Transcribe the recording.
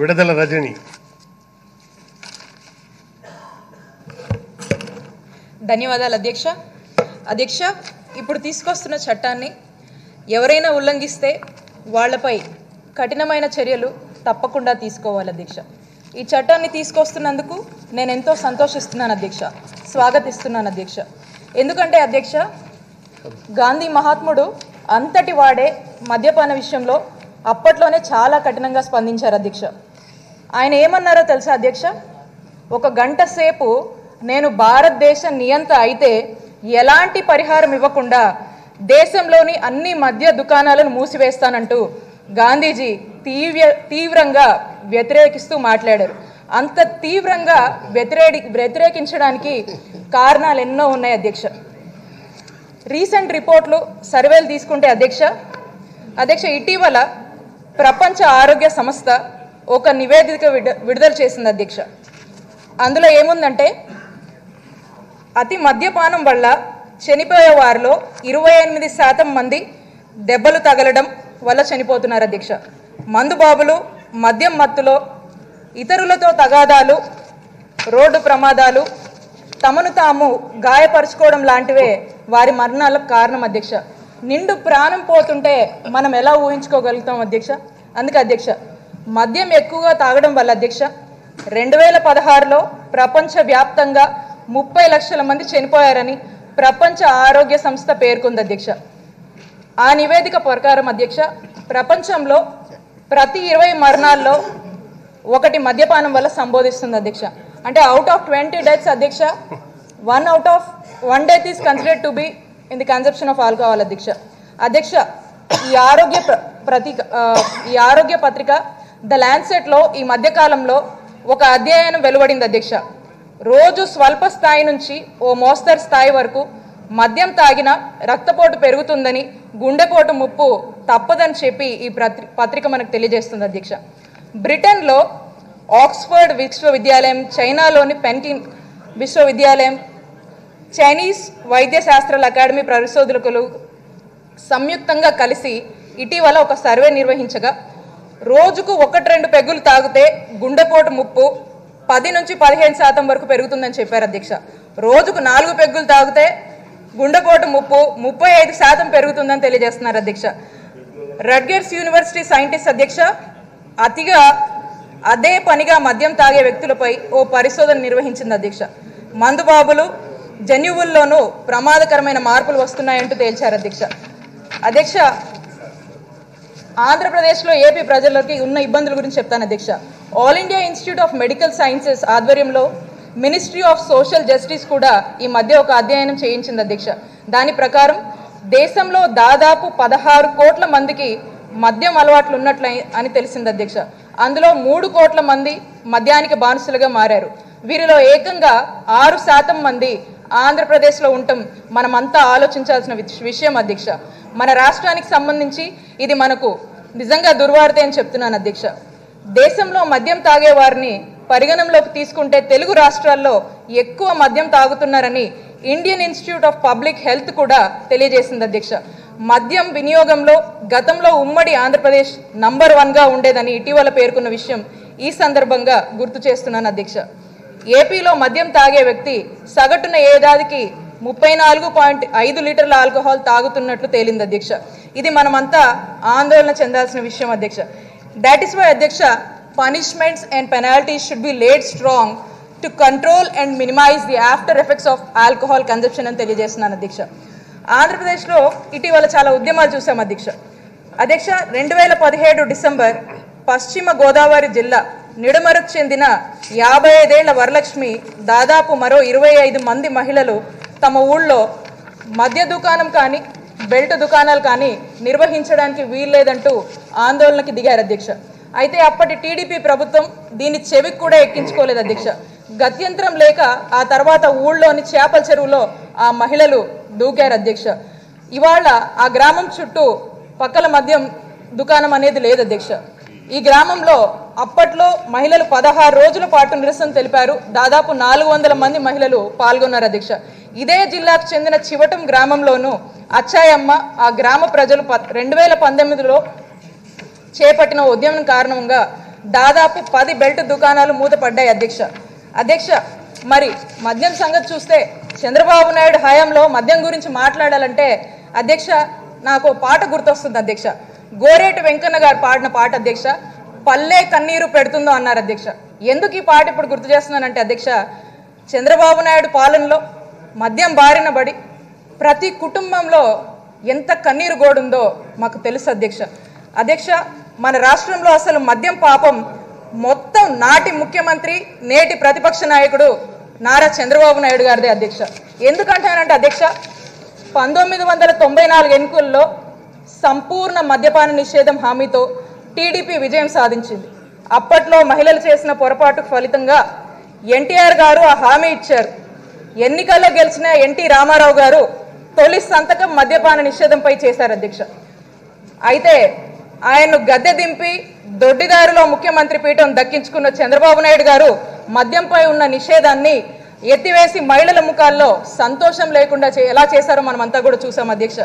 విడుదల రజని. ధన్యవాదాలు అధ్యక్ష. అధ్యక్ష ఇప్పుడు తీసుకొస్తున్న చట్టాన్ని ఎవరైనా ఉల్లంఘిస్తే వాళ్ళపై కఠినమైన చర్యలు తప్పకుండా తీసుకోవాలి అధ్యక్ష. ఈ చట్టాన్ని తీసుకొస్తున్నందుకు నేను ఎంతో సంతోషిస్తున్నాను అధ్యక్ష. స్వాగతిస్తున్నాను అధ్యక్ష. ఎందుకంటే అధ్యక్ష గాంధీ మహాత్ముడు అంతటి వాడే మద్యపాన విషయంలో అప్పట్లోనే చాలా కఠినంగా స్పందించారు అధ్యక్ష. ఆయన ఏమన్నారో తెలుసా అధ్యక్ష? ఒక గంట సేపు నేను భారతదేశ నియంత అయితే ఎలాంటి పరిహారం ఇవ్వకుండా దేశంలోని అన్ని మద్య దుకాణాలను మూసివేస్తానంటూ గాంధీజీ తీవ్ర తీవ్రంగా వ్యతిరేకిస్తూ మాట్లాడారు. అంత తీవ్రంగా వ్యతిరేకి వ్యతిరేకించడానికి కారణాలు ఎన్నో ఉన్నాయి అధ్యక్ష. రీసెంట్ రిపోర్ట్లు సర్వేలు తీసుకుంటే అధ్యక్ష అధ్యక్ష ఇటీవల ప్రపంచ ఆరోగ్య సంస్థ ఒక నివేదిక విడ- విడుదల చేసింది అధ్యక్ష. అందులో ఏముందంటే అతి మద్యపానం వల్ల చనిపోయే వారిలో ఇరవై ఎనిమిది శాతం మంది దెబ్బలు తగలడం వల్ల చనిపోతున్నారు అధ్యక్ష. మందుబాబులు మద్యం మత్తులో ఇతరులతో తగాదాలు రోడ్డు ప్రమాదాలు తమను తాము గాయపరుచుకోవడం లాంటివే వారి మరణాలకు కారణం అధ్యక్ష. నిండు ప్రాణం పోతుంటే మనం ఎలా ఊహించుకోగలుగుతాం అధ్యక్ష? అందుకే అధ్యక్ష మద్యం ఎక్కువగా తాగడం వల్ల అధ్యక్ష రెండు వేల పదహారులో ప్రపంచవ్యాప్తంగా ముప్పై లక్షల మంది చనిపోయారని ప్రపంచ ఆరోగ్య సంస్థ పేర్కొంది అధ్యక్ష. ఆ నివేదిక ప్రకారం అధ్యక్ష ప్రపంచంలో ప్రతి ఇరవై మరణాల్లో ఒకటి మద్యపానం వల్ల సంబోధిస్తుంది అధ్యక్ష. అంటే అవుట్ ఆఫ్ ట్వంటీ డెత్స్ అధ్యక్ష one out of one death is considered to be in the conception of alcohol అధ్యక్ష. అధ్యక్ష ఈ ఆరోగ్య ప్ర- ఈ ఆరోగ్య పత్రిక ద ల్యాండ్సెట్లో ఈ మధ్యకాలంలో ఒక అధ్యయనం వెలువడింది అధ్యక్ష. రోజు స్వల్ప స్థాయి నుంచి ఓ మోస్తరు స్థాయి వరకు మద్యం తాగిన రక్తపోటు పెరుగుతుందని గుండెపోటు ముప్పు తప్పదని చెప్పి ఈ పత్రిక మనకు తెలియజేస్తుంది అధ్యక్ష. బ్రిటన్లో ఆక్స్ఫర్డ్ విశ్వవిద్యాలయం చైనాలోని పెన్కిన్ విశ్వవిద్యాలయం చైనీస్ వైద్య శాస్త్రాల అకాడమీ పరిశోధకులు సంయుక్తంగా కలిసి ఇటీవల ఒక సర్వే నిర్వహించగా రోజుకు ఒకటి రెండు పెగ్గులు తాగితే గుండెపోటు ముప్పు పది నుంచి పదిహేను శాతం వరకు పెరుగుతుందని చెప్పారు అధ్యక్ష. రోజుకు నాలుగు పెగ్గులు తాగితే గుండెపోటు ముప్పు ముప్పై ఐదు శాతం పెరుగుతుందని తెలియజేస్తున్నారు అధ్యక్ష. రడ్గర్స్ యూనివర్సిటీ సైంటిస్ట్ అధ్యక్ష అతిగా అదే పనిగా మద్యం తాగే వ్యక్తులపై ఓ పరిశోధన నిర్వహించింది అధ్యక్ష. మందుబాబులు జన్యువుల్లోనూ ప్రమాదకరమైన మార్పులు వస్తున్నాయంటూ తేల్చారు అధ్యక్ష. అధ్యక్ష ఆంధ్రప్రదేశ్లో ఏపీ ప్రజలకి ఉన్న ఇబ్బందుల గురించి చెప్తాను అధ్యక్ష. All India Institute of Medical Sciences ఆధ్వర్యంలో మినిస్ట్రీ ఆఫ్ సోషల్ జస్టిస్ కూడా ఈ మధ్య ఒక అధ్యయనం చేయించింది అధ్యక్ష. దాని ప్రకారం దేశంలో దాదాపు పదహారు కోట్ల మందికి మద్యం అలవాట్లు ఉన్నట్లు అని తెలిసింది అధ్యక్ష. అందులో మూడు కోట్ల మంది మద్యానికి బానిసలుగా మారారు. వీరిలో ఏకంగా ఆరు శాతం మంది ఆంధ్రప్రదేశ్లో ఉంటాం. మనమంతా ఆలోచించాల్సిన విషయం అధ్యక్ష. మన రాష్ట్రానికి సంబంధించి ఇది మనకు నిజంగా దుర్వార్త అని చెప్తున్నాను అధ్యక్ష. దేశంలో మద్యం తాగే వారిని పరిగణంలోకి తీసుకుంటే తెలుగు రాష్ట్రాల్లో ఎక్కువ మద్యం తాగుతున్నారని Indian Institute of Public Health కూడా తెలియజేసింది అధ్యక్ష. మద్యం వినియోగంలో గతంలో ఉమ్మడి ఆంధ్రప్రదేశ్ నంబర్ వన్గా ఉండేదని ఇటీవల పేర్కొన్న విషయం ఈ సందర్భంగా గుర్తు చేస్తున్నాను అధ్యక్ష. ఏపీలో మద్యం తాగే వ్యక్తి సగటున ఏడాదికి ముప్పై నాలుగు పాయింట్ ఐదు లీటర్ల ఆల్కహాల్ తాగుతున్నట్లు తేలింది అధ్యక్ష. ఇది మనమంతా ఆందోళన చెందాల్సిన విషయం అధ్యక్ష. దాట్ ఇస్ వై అధ్యక్ష punishments and penalties should be laid strong to control and minimize the after effects of alcohol consumption అని తెలియజేస్తున్నాను అధ్యక్ష. ఆంధ్రప్రదేశ్లో ఇటీవల చాలా ఉద్యమాలు చూసాం అధ్యక్ష. అధ్యక్ష రెండు వేల పదిహేడు డిసెంబర్ పశ్చిమ గోదావరి జిల్లా నిడమరకు చెందిన యాభై ఐదేళ్ళ వరలక్ష్మి దాదాపు మరో ఇరవై ఐదు మంది మహిళలు తమ ఊళ్ళో మద్య దుకాణం కానీ బెల్ట్ దుకాణాలు కానీ నిర్వహించడానికి వీల్లేదంటూ ఆందోళనకి దిగారు అధ్యక్ష. అయితే అప్పటి టీడీపీ ప్రభుత్వం దీన్ని చెవికి కూడా ఎక్కించుకోలేదు అధ్యక్ష. గత్యంతరం లేక ఆ తర్వాత ఊళ్ళోని చేపల చెరువులో ఆ మహిళలు దూకారు అధ్యక్ష. ఇవాళ ఆ గ్రామం చుట్టూ పక్కల మద్యం దుకాణం అనేది లేదు అధ్యక్ష. ఈ గ్రామంలో అప్పట్లో మహిళలు పదహారు రోజుల పాటు నిరసన తెలిపారు. దాదాపు నాలుగు వందల మంది మహిళలు పాల్గొన్నారు అధ్యక్ష. ఇదే జిల్లాకు చెందిన చివటం గ్రామంలోనూ అచ్చాయమ్మ ఆ గ్రామ ప్రజలు రెండు వేల పంతొమ్మిదిలో చేపట్టిన ఉద్యమం కారణంగా దాదాపు పది బెల్ట్ దుకాణాలు మూతపడ్డాయి అధ్యక్ష. అధ్యక్ష మరి మద్యం సంగతి చూస్తే చంద్రబాబు నాయుడు హయాంలో మద్యం గురించి మాట్లాడాలంటే అధ్యక్ష నాకు పాట గుర్తొస్తుంది అధ్యక్ష. గోరేటి వెంకన్న గారు పాడిన పాట అధ్యక్ష. పల్లె కన్నీరు పెడుతుందో అన్నారు అధ్యక్ష. ఎందుకు ఈ పాట ఇప్పుడు గుర్తు చేస్తున్నానంటే అధ్యక్ష చంద్రబాబు నాయుడు పాలనలో మద్యం బారిన పడి ప్రతి కుటుంబంలో ఎంత కన్నీరు గోడుందో మాకు తెలుసు అధ్యక్ష. అధ్యక్ష మన రాష్ట్రంలో అసలు మద్యం పాపం మొత్తం నాటి ముఖ్యమంత్రి నేటి ప్రతిపక్ష నాయకుడు నారా చంద్రబాబు నాయుడు గారిదే అధ్యక్ష. ఎందుకంటానంటే అధ్యక్ష పంతొమ్మిది వందల తొంభై నాలుగు ఎన్నికల్లో సంపూర్ణ మద్యపాన నిషేధం హామీతో టీడీపీ విజయం సాధించింది. అప్పట్లో మహిళలు చేసిన పొరపాటుకు ఫలితంగా ఎన్టీఆర్ గారు ఆ హామీ ఇచ్చారు. ఎన్నికల్లో గెలిచిన ఎన్టీ రామారావు గారు తొలి సంతకం మద్యపాన నిషేధంపై చేశారు అధ్యక్ష. అయితే ఆయన్ను గద్దె దింపి దొడ్డిదారిలో ముఖ్యమంత్రి పీఠం దక్కించుకున్న చంద్రబాబు నాయుడు గారు మద్యంపై ఉన్న నిషేధాన్ని ఎత్తివేసి మహిళల ముఖాల్లో సంతోషం లేకుండా చే- ఎలా చేశారో మనమంతా కూడా చూసాం అధ్యక్ష.